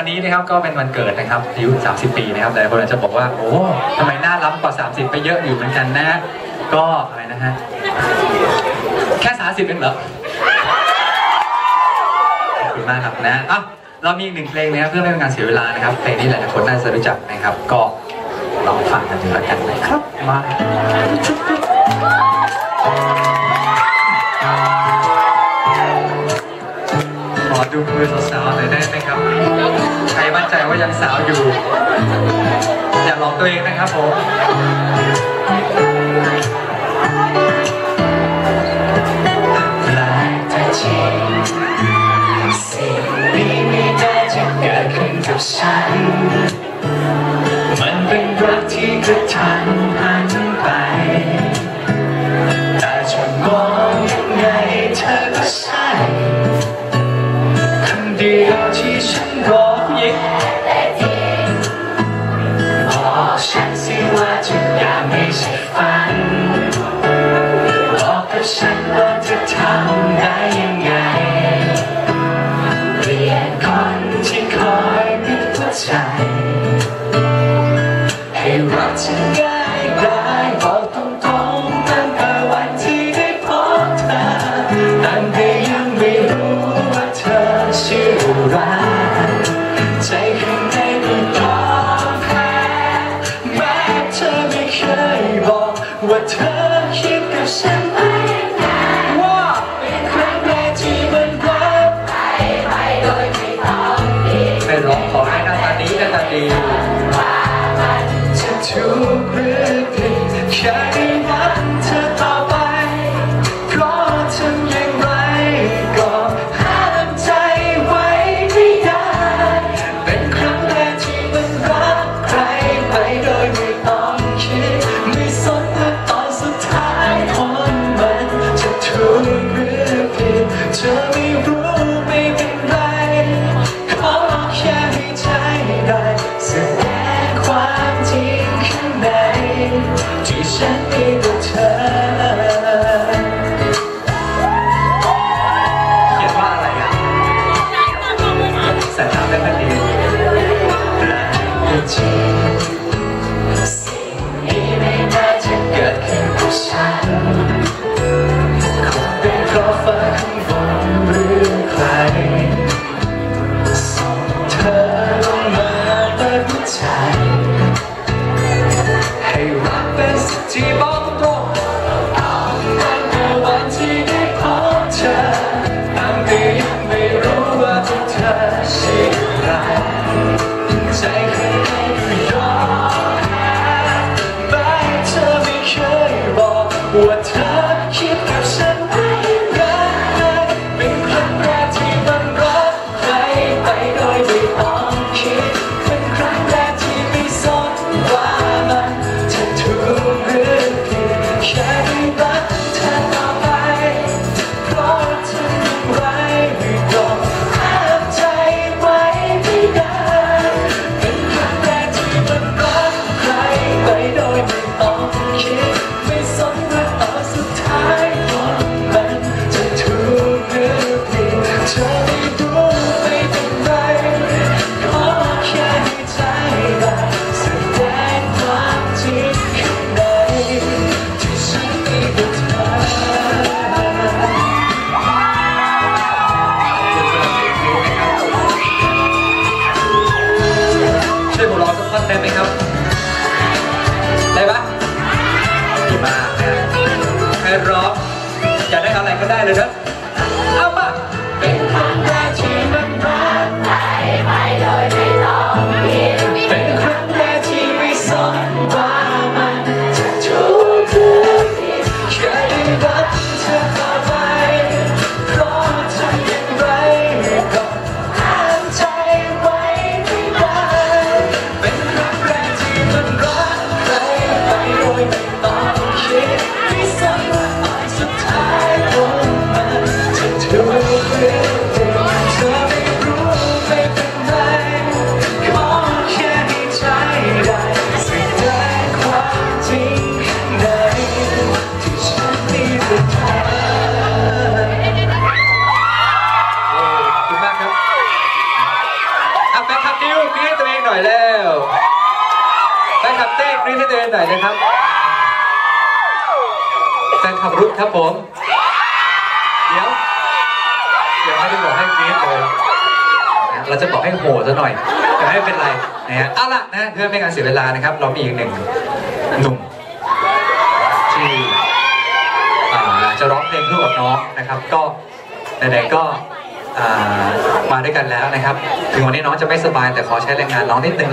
วันนี้นะครับก็เป็นวันเกิดนะครับอายุ 30 ปีนะครับหลายคนอาจจะบอกว่าโอ้ทำไมหน้าล้ำกว่า 30 ไปเยอะอยู่เหมือนกันนะ ก็อะไรนะฮะแค่30เองเหรอขอบคุณมากครับนะอะเรามีอีกหนึ่งเพลงนะครับเพื่อไม่เป็นการเสียเวลานะครับเพลงนี้หลายคนน่าจะรู้จักนะครับ ก็ลองฟังกันดูแล้วกันนะครับมาขอดูมือสาวๆหน่อยได้ไหมครับ รมั่นใจว่ายังสาวอยู่ อย่าหลอกตัวเองนะครับผมฉัน มันเป็นรักที่กระทันหันไป 我特。 ได้ไหมครับ ได้ปะดีมากนะใครร้องจะได้อะไรก็ได้เลยนะเอปะเป็นครั้งแรกที่มันรักใคไปโดยไม่ต้องคิดเป็นครั้งแรกที่ไม่สนว่ หน่อยแล้วแฟนคลับเต้กรี๊ดให้ตัวเองหน่อยนะครับแฟนคลับรุดครับผม เดี๋ยว เดี๋ยวให้ดูบอกให้กรี๊ดเลยเราจะบอกให้โหซะหน่อย แต่ไม่เป็นไรนะฮะเอาล่ะนะเพื่อไม่ให้การเสียเวลานะครับ เรามีอีกหนึ่งหนุ่มที่จะร้องเพลงคู่กับน้องนะครับ ก็ไหนๆก็ มาด้วยกันแล้วนะครับ ถึงวันนี้น้องจะไม่สบายแต่ขอใช้แรงงานน้องนิดนึง